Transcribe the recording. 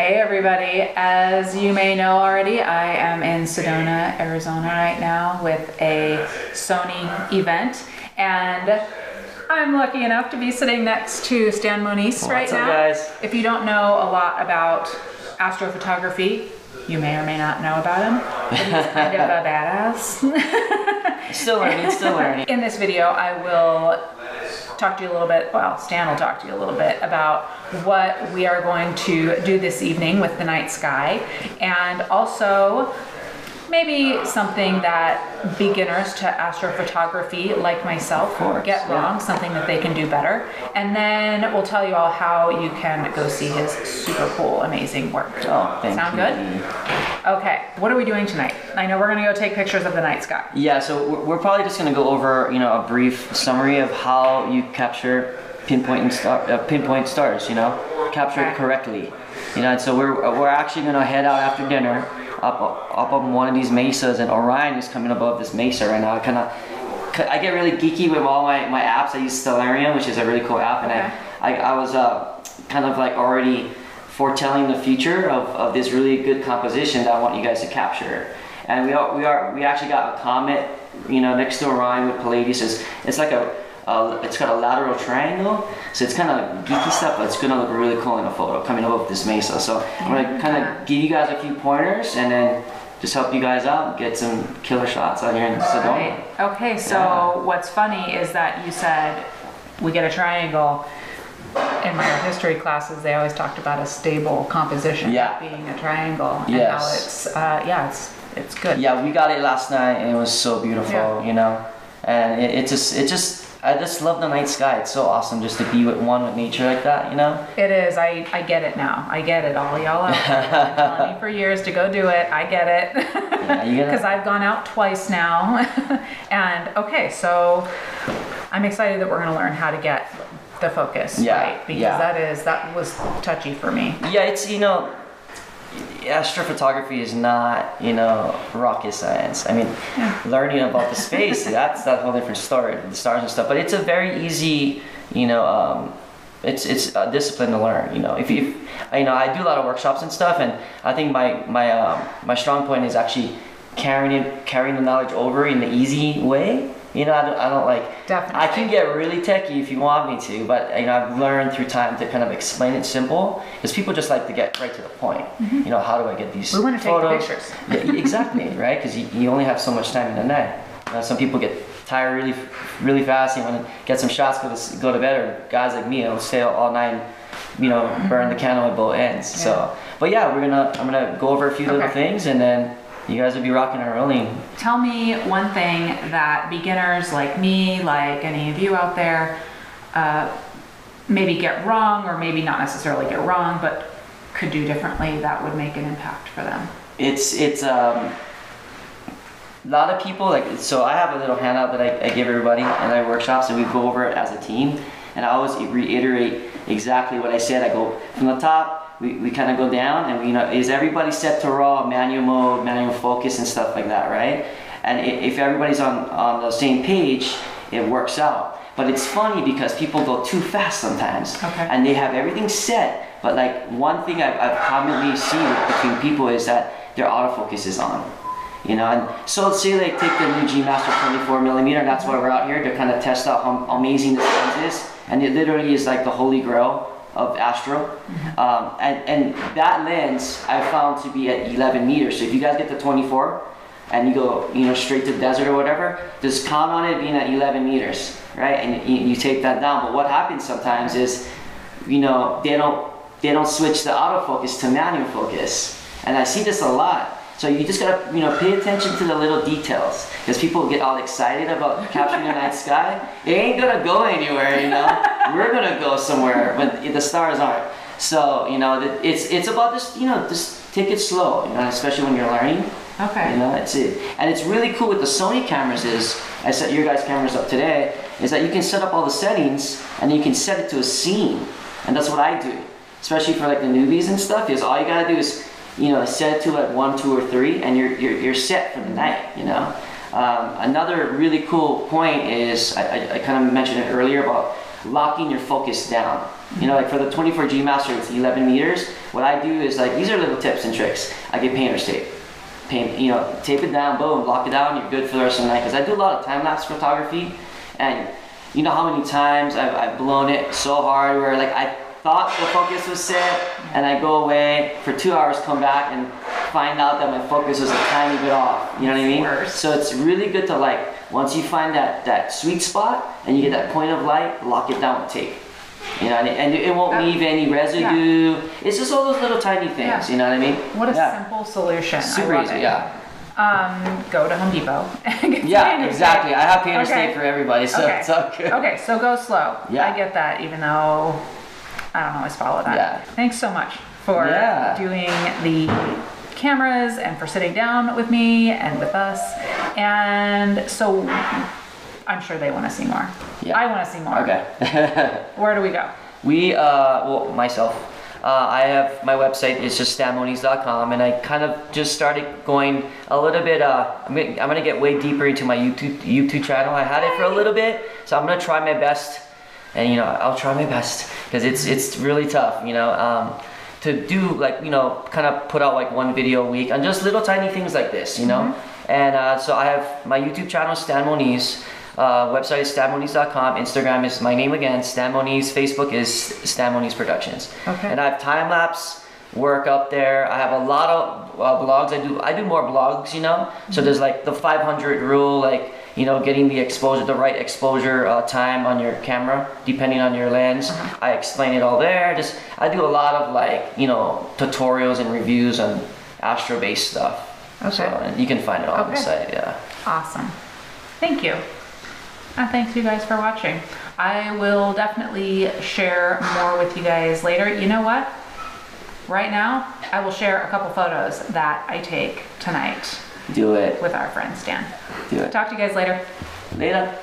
Hey everybody, as you may know already, I am in Sedona, Arizona right now with a Sony event and I'm lucky enough to be sitting next to Stan Moniz right now. guys? If you don't know a lot about astrophotography, you may or may not know about him, he's kind of a badass. Still learning, still learning. In this video, I will talk to you a little bit, well, Stan will talk to you a little bit about what we are going to do this evening with the night sky, and also maybe something that beginners to astrophotography like myself course, get yeah. wrong, something that they can do better. And then we'll tell you all how you can go see his super cool, amazing work. Oh, thank you. Sound you. good? Okay, what are we doing tonight? I know we're gonna go take pictures of the night sky. Yeah, so we're- we're probably just gonna go over, you know, a brief summary of how you capture pinpoint and star, uh, pinpoint stars. You know, capture Okay. it correctly. You know, and so we're we're actually gonna head out after dinner up up on one of these mesas, and Orion is coming above this mesa right now. I kind of I get really geeky with all my, my apps. I use Stellarium, which is a really cool app, and Okay. I, I I was uh, kind of like already foretelling the future of, of this really good composition that I want you guys to capture. And we are, we are we actually got a comet, you know, next to Orion with Pleiades. It's, it's like a, it's got a lateral triangle, so it's kind of geeky stuff, but it's gonna look really cool in a photo coming above this mesa. So I'm gonna kind of give you guys a few pointers and then just help you guys out, get some killer shots out here in Sedona. Right. Okay, so Yeah. what's funny is that you said we get a triangle. In my art history classes, they always talked about a stable composition Yeah. being a triangle, and Yes. how it's uh, yeah, it's it's good. Yeah, we got it last night and it was so beautiful, Yeah. you know. And it, it just, it just, I just love the night sky. It's so awesome just to be with one with nature like that, you know. It is. I I get it now. I get it. All y'all out there. Telling you for years to go do it. I get it. Yeah, Because I've gone out twice now. and okay, so I'm excited that we're going to learn how to get the focus Yeah, right because yeah. that is that was touchy for me. Yeah, it's you know, astrophotography is not you know rocket science. I mean, learning about the space that's that whole different story, the stars and stuff. But it's a very easy, you know, um, it's it's a discipline to learn. You know, if you, you know, I do a lot of workshops and stuff, and I think my my um, my strong point is actually carrying it, carrying the knowledge over in the easy way. You know, I don't, I don't like. Definitely. I can get really techy if you want me to, but you know, I've learned through time to kind of explain it simple because people just like to get right to the point. You know, how do I get these Mm-hmm. We wanna take the pictures. Yeah, exactly, right? Because you, you only have so much time in the night. You know, some people get tired really, really fast. You want to get some shots, go to go to bed, or guys like me, I'll stay all night. You know, burn the candle at both ends. So, but yeah, we're gonna I'm gonna go over a few little things, and then you guys would be rocking and rolling. Tell me one thing that beginners like me, like any of you out there, uh, maybe get wrong, or maybe not necessarily get wrong, but could do differently that would make an impact for them. it's it's um a lot of people like so i have a little handout that I, I give everybody in my workshops and we go over it as a team and i always reiterate exactly what i said i go from the top we, we kind of go down and we, you know is everybody set to raw manual mode manual focus and stuff like that right? And if everybody's on on the same page it works out. But it's funny because people go too fast sometimes. Okay. and they have everything set but like one thing I've, I've commonly seen between people is that their autofocus is on you know? And so let's say they take the new G Master 24 millimeter that's why we're out here to kind of test out how amazing this lens is. And it literally is like the holy grail of astro um, and, and that lens I found to be at 11 meters so if you guys get the 24 and you go, you know, straight to the desert or whatever, just count on it being at 11 meters, right? And you, you take that down. But what happens sometimes is, you know, they don't they don't switch the autofocus to manual focus, and I see this a lot. So you just gotta, you know, pay attention to the little details because people get all excited about capturing the night sky. It ain't gonna go anywhere, you know. We're gonna go somewhere, but the stars aren't. So you know, it's it's about just you know just take it slow, you know, especially when you're learning. Okay. You know, that's it. And it's really cool with the Sony cameras is, I set your guys' cameras up today, is that you can set up all the settings and you can set it to a scene. And that's what I do. Especially for like the newbies and stuff, is all you gotta do is, you know, set to like one, two, or three, and you're, you're, you're set for the night, you know? Um, another really cool point is, I, I, I kind of mentioned it earlier about locking your focus down. You know, like for the 24G Master, it's 11 meters, what I do is like these are little tips and tricks. I get painter's tape. Paint, you know, tape it down, boom, lock it down, you're good for the rest of the night. Because I do a lot of time lapse photography, and you know how many times I've, I've blown it so hard where like I thought the focus was set, and I go away for two hours, come back and find out that my focus was a tiny bit off. You know what I mean? Worse. So it's really good to like once you find that that sweet spot and you get that point of light, lock it down with tape. You know, and it, and it won't leave any residue. It's just all those little tiny things. Yeah. You know what I mean? What a yeah. simple solution. Super easy. it. Yeah. Um, go to Home Depot. Yeah. Exactly. I have painter's Okay. tape for everybody, so Okay. it's all good. Okay, so go slow. Yeah. I get that, even though I don't always follow that. Yeah. Thanks so much for Yeah. doing the cameras and for sitting down with me and with us. And so I'm sure they want to see more. Yeah. I want to see more. Okay. Where do we go? We, uh, well, myself, uh, I have my website. It's just stanmoniz.com, and I kind of just started going a little bit. Uh, I'm gonna, I'm gonna get way deeper into my YouTube YouTube channel. I had it for a little bit, so I'm gonna try my best, and you know, I'll try my best because it's it's really tough, you know, um, to do like you know, kind of put out like one video a week and just little tiny things like this, you know. And uh, so I have my YouTube channel, Stan Moniz. Uh, website is stanmoniz.com. Instagram is my name again, Stan Moniz. Facebook is Stan Moniz Productions. Okay. And I have time lapse work up there. I have a lot of uh, blogs. I do I do more blogs, you know. So there's like the 500 rule, like you know, getting the exposure, the right exposure uh, time on your camera, depending on your lens. I explain it all there. Just I do a lot of like you know tutorials and reviews on astro-based stuff. So Okay. and you can find it on the site. Yeah. Awesome. Thank you. And thanks you guys for watching. I will definitely share more with you guys later. You know what? Right now, I will share a couple photos that I take tonight Do it. with our friend Stan. Do it. Talk to you guys later. Later.